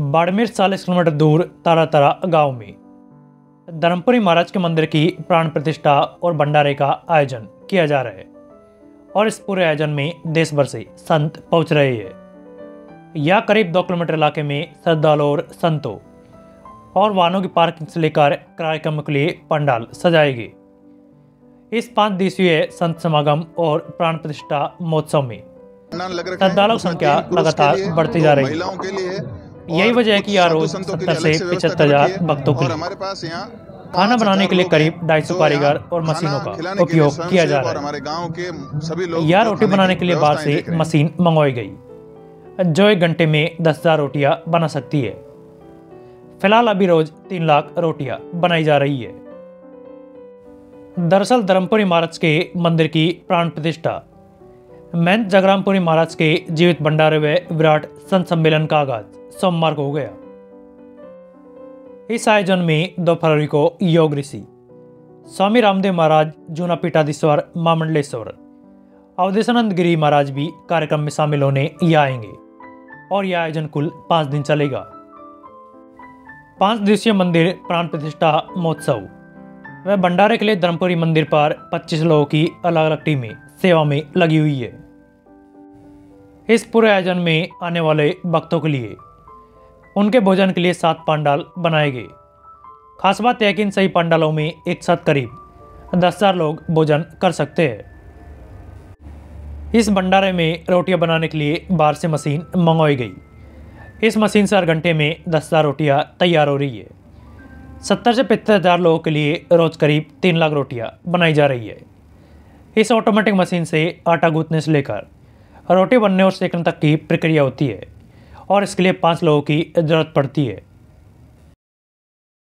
बाड़मेर चालीस किलोमीटर दूर तारा तारा गाँव में। धर्मपुरी महाराज के मंदिर की प्राण प्रतिष्ठा और भंडारे का आयोजन किया जा रहा है और इस पूरे आयोजन में देश भर से संत पहुँच रहे हैं। यह करीब दो किलोमीटर इलाके में श्रद्धालु और संतों और वाहनों की पार्किंग से लेकर कार्यक्रम के लिए पंडाल सजाएगी। इस पाँच दिवसीय संत समागम और प्राण प्रतिष्ठा महोत्सव में श्रद्धालु संख्या लगातार बढ़ती जा रही है। महिलाओं के लिए यही वजह है कि यहाँ रोज संतों सत्तर से पचहत्तर हज़ार भक्तों के हमारे पास यहाँ खाना बनाने के लिए करीब ढाई सौ कारीगर और मशीनों का उपयोग किया जा रहा है। हमारे गाँव के सभी लोग यह रोटी बनाने के लिए बाहर से। मशीन मंगवाई गई। जो एक घंटे में दस हज़ार रोटियाँ बना सकती है। फ़िलहाल अभी रोज तीन लाख रोटियाँ बनाई जा रही है। दरअसल धर्मपुरी महाराज के मंदिर की प्राण प्रतिष्ठा। महंत जगरामपुरी महाराज के जीवित भंडारे व विराट संत सम्मेलन का आगाज़। सोमवार को हो गया। इस आयोजन में दो फरवरी को योग ऋषि, स्वामी रामदेव महाराज, जूना पीठाधीश्वर मामंडलेश्वर, अवधेशानंद गिरी महाराज भी कार्यक्रम में शामिल होने यहाँ आएँगे और यह आयोजन कुल पाँच दिन चलेगा। पाँच दिवसीय मंदिर प्राण प्रतिष्ठा महोत्सव व भंडारे के लिए धर्मपुरी मंदिर पर 25 लोगों की अलग अलग टीमें सेवा में लगी हुई है। इस पूरे आयोजन में आने वाले भक्तों के लिए उनके भोजन के लिए सात पंडाल बनाए गए खास बात है कि इन सही पंडालों में एक साथ करीब दस हज़ार लोग भोजन कर सकते हैं। इस भंडारे में रोटियाँ बनाने के लिए बाहर से मशीन मंगवाई गई। इस मशीन से हर घंटे में दस हज़ार रोटियाँ तैयार हो रही है। सत्तर से पचहत्तर हज़ार लोगों के लिए रोज करीब तीन लाख रोटियाँ बनाई जा रही है। इस ऑटोमेटिक मशीन से आटा गूंथने से लेकर रोटी बनने और सेकने तक की प्रक्रिया होती है। और इसके लिए पाँच लोगों की ज़रूरत पड़ती है।